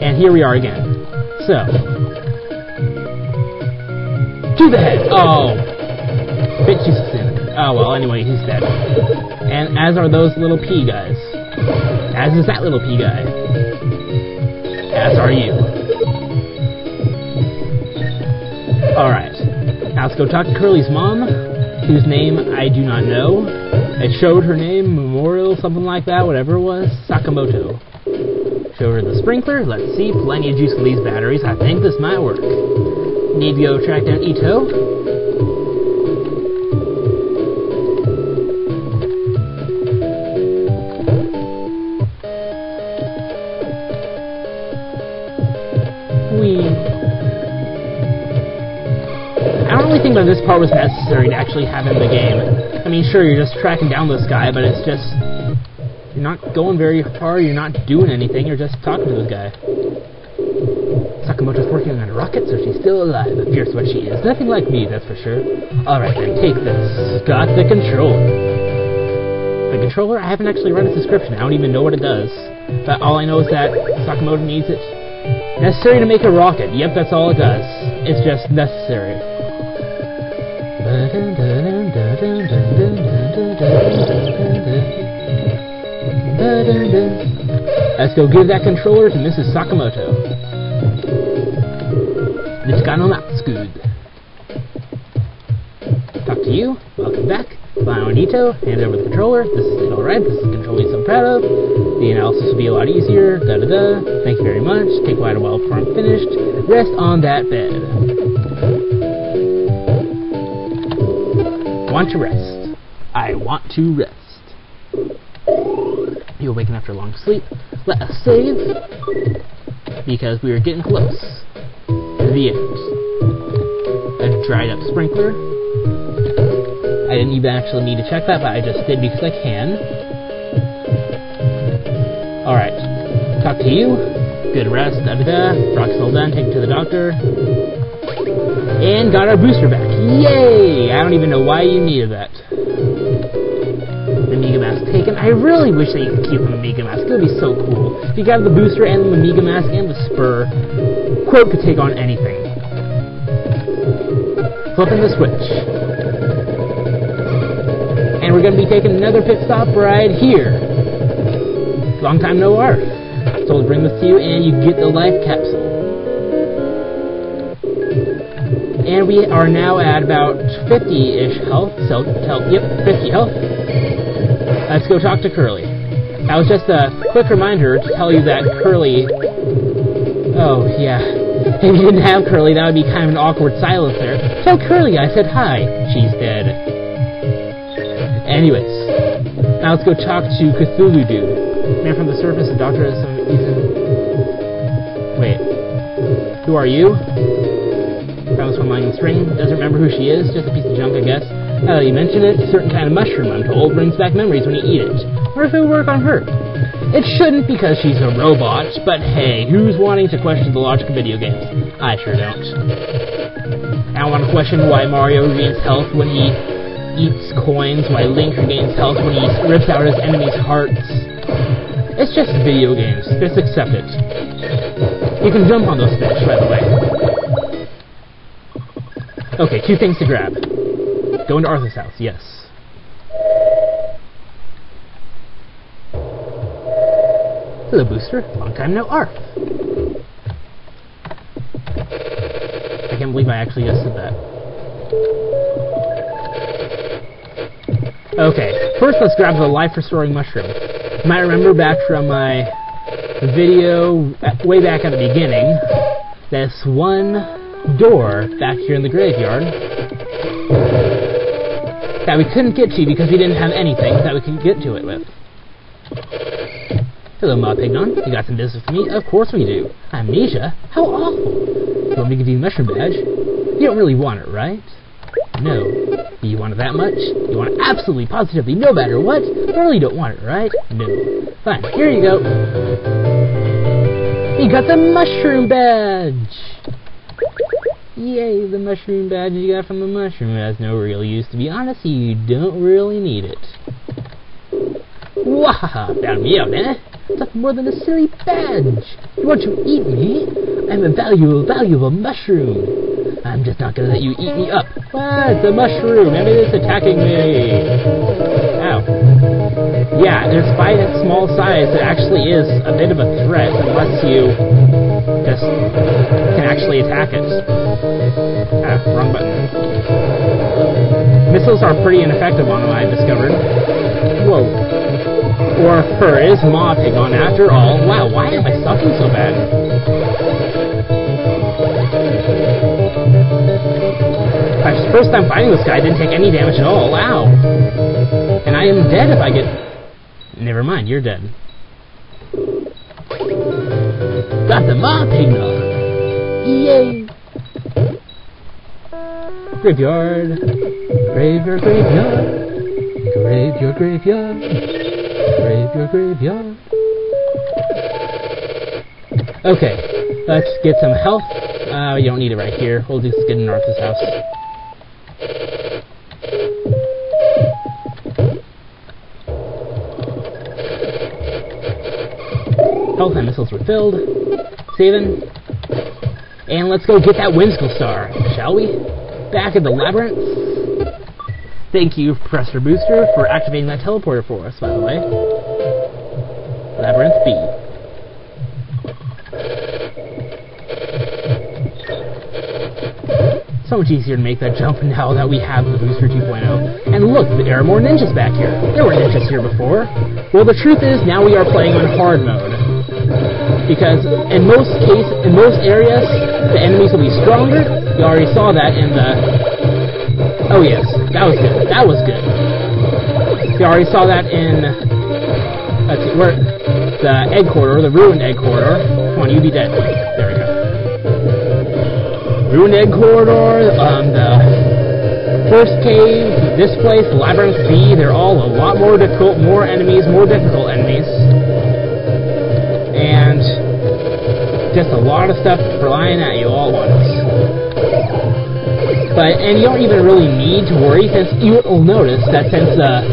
And here we are again. So. To the head! Oh. Bit too soon. Oh well, anyway, he's dead. And as are those little pea guys. As is that little pea guy. As are you. Alright. Now let's go talk to Curly's mom, whose name I do not know. It showed her name, Memorial, something like that, whatever it was. Sakamoto. Her the sprinkler. Let's see. Plenty of juice in these batteries. I think this might work. Need to go track down Itoh. Wee. I don't really think that this part was necessary to actually have in the game. I mean, sure, you're just tracking down this guy, but it's just... You're not going very far, you're not doing anything, you're just talking to this guy. Sakamoto's working on a rocket, so she's still alive. Fierce what she is. Nothing like me, that's for sure. Alright then, take this. Got the controller. The controller? I haven't actually read its description. I don't even know what it does. But all I know is that Sakamoto needs it. Necessary to make a rocket. Yep, that's all it does. It's just necessary. Let's go give that controller to Mrs. Sakamoto. Michikano Matsukud. Talk to you. Welcome back. Final Nito. Hand over the controller. This is it alright. This is you're so proud of. The analysis will be a lot easier. Da da da. Thank you very much. Take quite a while before I'm finished. Rest on that bed. want to rest. I want to rest. You're waking after a long sleep. Let us save, because we are getting close to the end. A dried up sprinkler. I didn't even actually need to check that, but I just did because I can. Alright. Talk to you. Good rest, da da da. Brock's all done, take him to the doctor. And got our booster back. Yay! I don't even know why you needed that. The Mega Mask taken. I really wish that you could keep the Mega Mask. It would be so cool. If you got the booster and the Mega Mask and the Spur, Quote could take on anything. Flipping the switch. And we're going to be taking another pit stop right here. Long time no ARF. So we'll bring this to you and you get the life capsule. and we are now at about 50-ish health, so, yep, 50 health. Let's go talk to Curly. That was just a quick reminder to tell you that Curly... Oh, yeah. If you didn't have Curly, that would be kind of an awkward silence there. Tell Curly I said hi. She's dead. Anyways, now let's go talk to Cthulhu Dude. Man from the surface, the doctor has some... Wait. Who are you? Travis from Lying String. Doesn't remember who she is, just a piece of junk, I guess. Now that you mention it, a certain kind of mushroom, I'm told, brings back memories when you eat it. Or if it would work on her. It shouldn't because she's a robot, but hey, who's wanting to question the logic of video games? I sure don't. I want to question why Mario regains health when he eats coins, why Link regains health when he rips out his enemies' hearts. It's just video games. Just accept it. You can jump on those fish, by the way. Okay, two things to grab. Go to Arthur's house, yes. Hello, Booster. Long time no ARF. I can't believe I actually just said that. Okay, first let's grab the life-restoring mushroom. You might remember back from my video uh, way back at the beginning, this one door back here in the graveyard that we couldn't get to because we didn't have anything that we could get to it with. Hello, Ma Pignon. You got some business for me? Of course we do. Amnesia? How awful. You want me to give you a mushroom badge? You don't really want it, right? No. Do you want it that much? You want it absolutely, positively, no matter what? You really don't want it, right? No. Fine. Here you go. You got the mushroom badge! Yay, the mushroom badge you got from the mushroom has no real use. To be honest, you don't really need it. Wahaha, found me out, eh? More than a silly badge. You want to eat me? I'm a valuable, valuable mushroom. I'm just not gonna let you eat me up. What? It's a mushroom, and it is attacking me. Ow. Yeah, despite its small size, it actually is a bit of a threat unless you just can actually attack it. Ah, wrong button. Missiles are pretty ineffective on them, I've discovered. Whoa. Or her is Ma Pignon after all. Wow, why am I sucking so bad? My first time fighting this guy didn't take any damage at all. Wow. And I am dead if I get... Never mind, you're dead. Got the Ma Pignon! Yay! Graveyard. Graveyard, graveyard. Graveyard, graveyard. Graveyard, graveyard. Okay, let's get some health. Uh, you don't need it right here. We'll just get in Arthur's house. Health and missiles refilled. Saving. And let's go get that Whimsical Star, shall we? Back in the labyrinth. Thank you, Professor Booster, for activating that teleporter for us, by the way. Labyrinth B. So much easier to make that jump now that we have the Booster 2.0. And look, there are more ninjas back here. There were ninjas here before. Well, the truth is, now we are playing on hard mode. Because in most case, in most areas, the enemies will be stronger. You already saw that in the... Oh yes, that was good. That was good. You already saw that in... Let's see, where... The egg corridor, the ruined egg corridor. Come on, you be dead. There we go. Ruined Egg Corridor, um, the first cave, this place, Labyrinth B, they're all a lot more difficult, more enemies, more difficult enemies. And just a lot of stuff flying at you all at once. But, and you don't even really need to worry, since you will notice that since the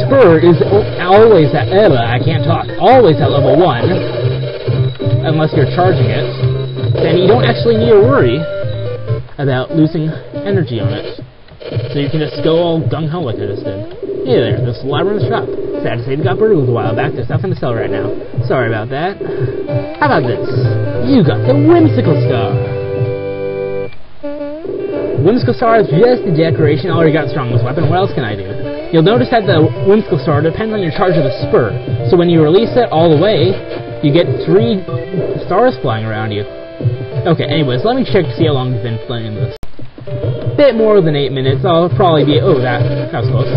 spur is always at, uh, I can't talk, always at level 1, unless you're charging it, then you don't actually need to worry about losing energy on it. So you can just go all gung-ho like I just did. Hey there, this is Labyrinth Shop. Sad to say we got burgled a while back, there's nothing to sell right now. Sorry about that. How about this? You got the Whimsical Star! Whimsical Star is just a decoration, I already got strongest weapon, what else can I do? You'll notice that the Whimsical Star depends on your charge of the spur, so when you release it all the way, you get three stars flying around you. Okay, anyways, let me check to see how long you've been playing this. Bit more than 8 minutes, I'll probably be- oh, that, that was close.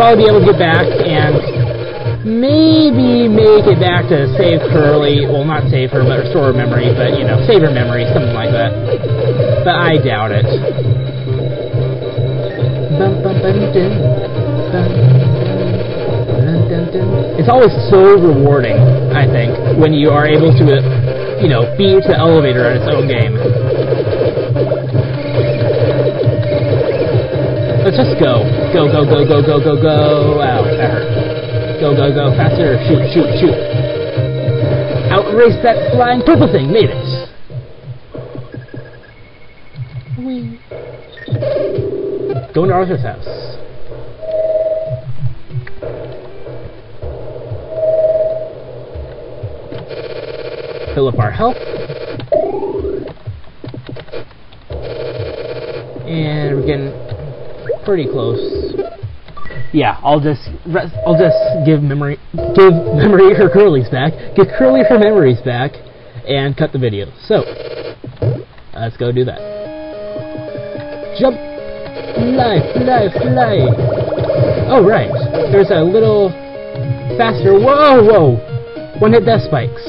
Probably be able to get back and maybe make it back to save Curly, well, not save her, but restore her memory, but, you know, save her memory, something like that. But I doubt it. It's always so rewarding, I think, when you are able to, you know, beat the elevator at its own game. Let's just go. Go, go, go, go, go, go, go. Ow, that hurt. Go, go, go, faster. Shoot, shoot, shoot. Outrace that flying purple thing. Made it. Whee. Go to Arthur's house. Fill up our health. And we're getting pretty close. Yeah, I'll just I'll just give memory give memory her curlies back, give Curly her memories back, and cut the video. So let's go do that. Jump, fly, fly, fly. Oh right, there's a little faster. Whoa, whoa! One hit death spikes.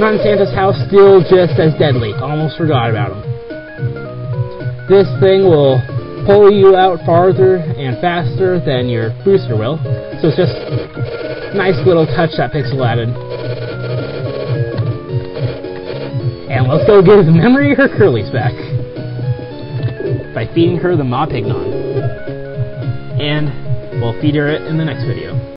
Not in Santa's house, still just as deadly. Almost forgot about him. This thing will pull you out farther and faster than your booster will. So it's just nice little touch that Pixel added. And let's go give Memory her curlies back. By feeding her the Ma Pignon. And we'll feed her it in the next video.